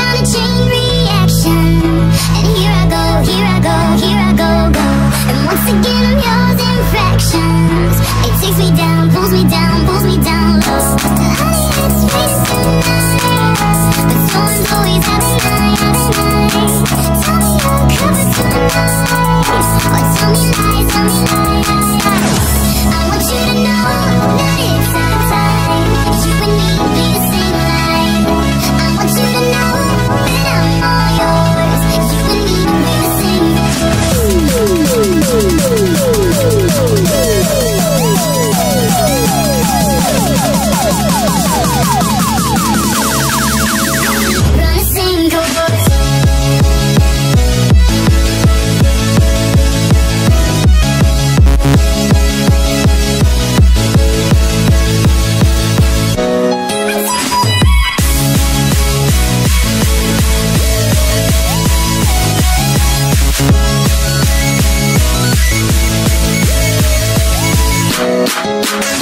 Now Thank